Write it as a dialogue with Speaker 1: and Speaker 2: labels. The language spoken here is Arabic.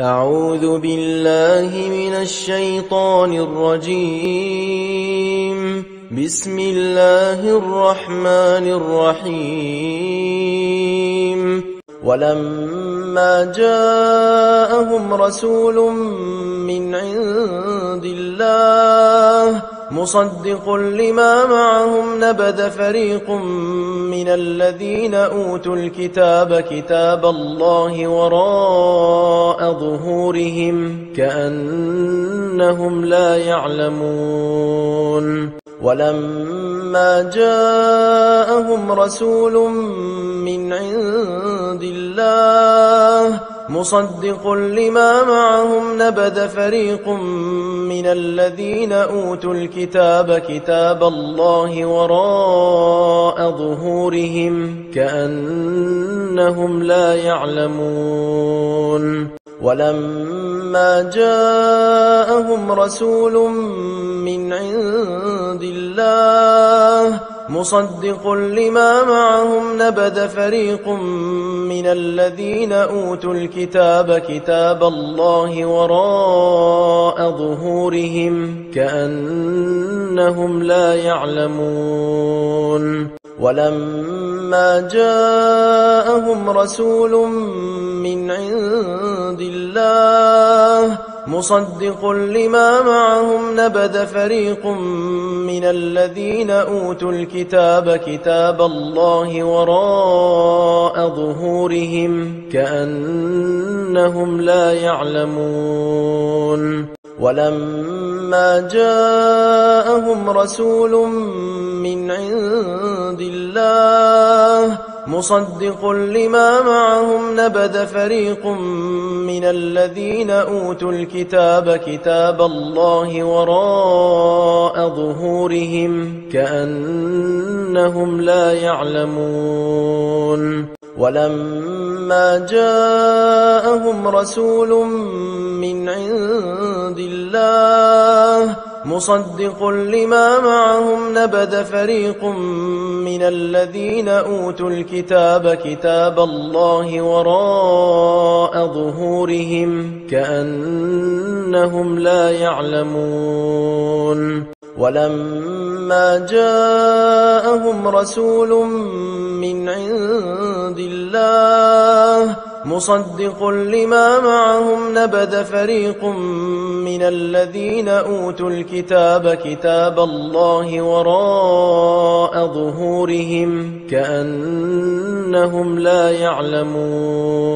Speaker 1: أعوذ بالله من الشيطان الرجيم. بسم الله الرحمن الرحيم. ولما جاءهم رسول من عند الله مصدق لما معهم نبذ فريق من الذين أوتوا الكتاب كتاب الله وراء ظهورهم كأنهم لا يعلمون. ولما جاءهم رسول من عند الله مصدق لما معهم نبذ فريق من الذين أوتوا الكتاب كتاب الله وراء ظهورهم كأنهم لا يعلمون. ولما جاءهم رسول من عند الله مصدق لما معهم نبذ فريق من الذين أوتوا الكتاب كتاب الله وراء ظهورهم كأنهم لا يعلمون. ولما جاءهم رسول من عند الله مصدق لما معهم نبذ فريق من الذين أوتوا الكتاب كتاب الله وراء ظهورهم كأنهم لا يعلمون. ولما جاءهم رسول من عند الله مصدق لما معهم نبذ فريق من الذين أوتوا الكتاب كتاب الله وراء ظهورهم كأنهم لا يعلمون. ولما جاءهم رسول من عند الله مصدق لما معهم نبذ فريق من الذين أوتوا الكتاب كتاب الله وراء ظهورهم كأنهم لا يعلمون. ولما جاءهم رسول من عند الله مصدق لما معهم نبذ فريق من الذين أوتوا الكتاب كتاب الله وراء ظهورهم كأنهم لا يعلمون.